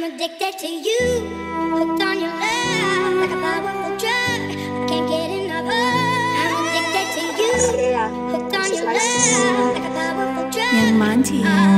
I'm addicted to you. Hooked on your love like a powerful drug. I can't get enough of. I'm addicted to you. Sarah, Hooked on your love like a powerful drug. ยัง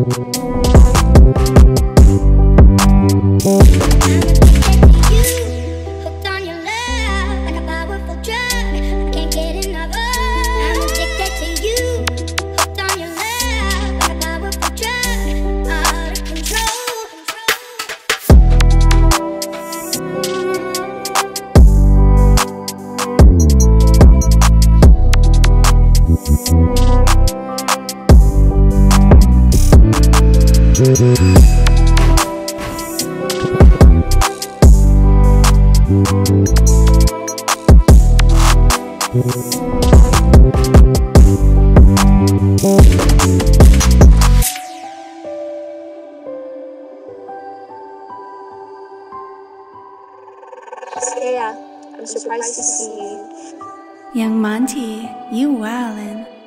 Hooked Staya, uh, I'm surprised to see you. Young Monty, you are in.